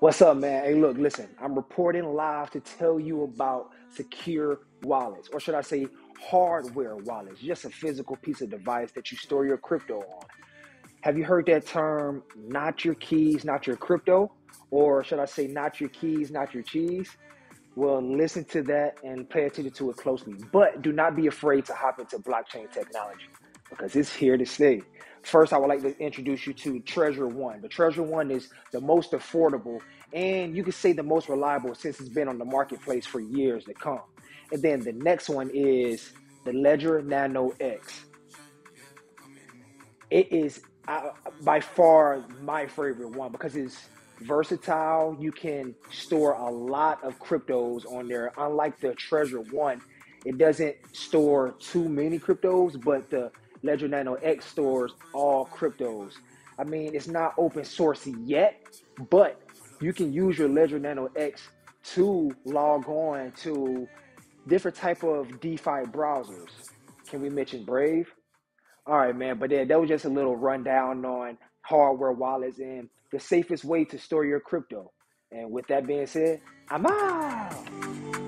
What's up, man? Hey, look, listen, I'm reporting live to tell you about secure wallets, or should I say hardware wallets, just a physical piece of device that you store your crypto on. Have you heard that term, not your keys, not your crypto? Or should I say, not your keys, not your cheese? Well, listen to that and pay attention to it closely. But do not be afraid to hop into blockchain technology because it's here to stay. First, I would like to introduce you to Trezor One. The Trezor One is the most affordable and you could say the most reliable since it's been on the marketplace for years to come. And then the next one is the Ledger Nano X. It is uh, by far my favorite one because it's versatile. You can store a lot of cryptos on there. Unlike the Trezor One, it doesn't store too many cryptos, but the Ledger Nano X stores all cryptos. I mean, it's not open source yet, but you can use your Ledger Nano X to log on to different type of DeFi browsers. Can we mention Brave? All right, man. But then that was just a little rundown on hardware wallets and the safest way to store your crypto. And with that being said, I'm out.